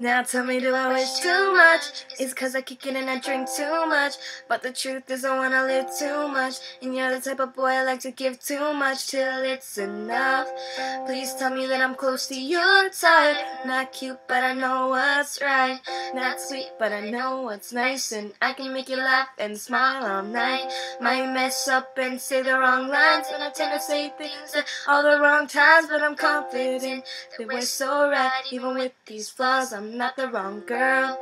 Now tell me, do I wish too much? It's cause I kick it and I drink too much. But the truth is, I wanna live too much. And you're the type of boy I like to give too much till it's enough. Please tell me that I'm close to your type. Not cute, but I know what's right. Not sweet, but I know what's nice. And I can make you laugh and smile all night. Might mess up and say the wrong lines. And I tend to say things at all the wrong times. But I'm confident that we're so right. Even with these flaws, I'm not the wrong girl.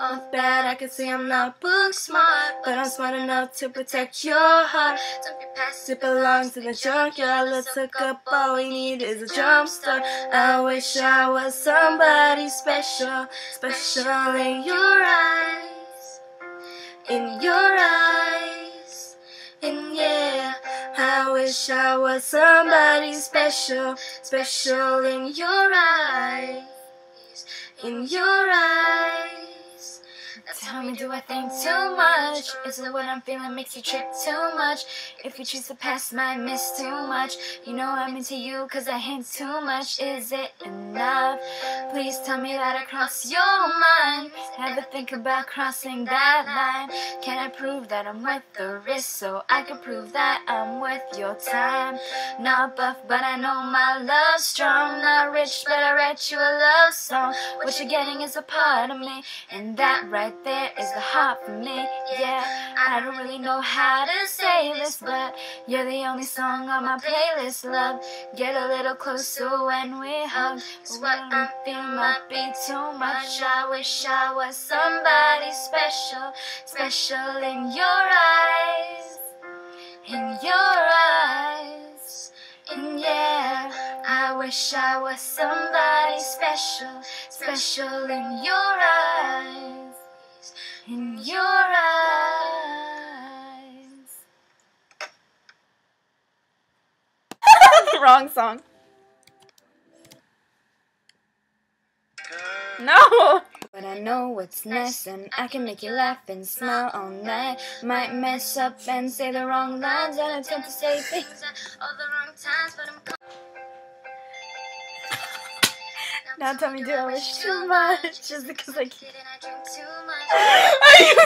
Off bad, I can say I'm not book smart. But I'm smart enough to protect your heart. Don't get past it belongs to the junkyard. Let's hook up, all we need is a jump start. I wish I was somebody special, special in your eyes, in your eyes, and yeah. I wish I was somebody special, special in your eyes, in your eyes. Tell me, do I think too much? Is it what I'm feeling makes you trip too much? If you choose to pass, might miss too much. You know I'm into you cause I hint too much. Is it enough? Please tell me that I cross your mind. Never think about crossing that line? Can I prove that I'm worth the risk so I can prove that I'm worth your time? Not buff, but I know my love's strong. Not rich, but I write you a love song. What you're getting is a part of me, and that right there is the heart for me. Yeah, I don't really know how to say this, but you're the only song on my playlist. Love, get a little closer when we hug. What I'm feeling might be too much. I wish I was somebody special, special in your eyes, in your eyes, and yeah. I wish I was somebody special, special in your eyes, in your eyes. Wrong song. No! But I know what's nice and I can make you laugh and smile all night. Might mess up and say the wrong lines and attempt to say things at all the wrong times, but I'm. Now tell me, do I wish too much? Just because I Didn't I drink too much? can't.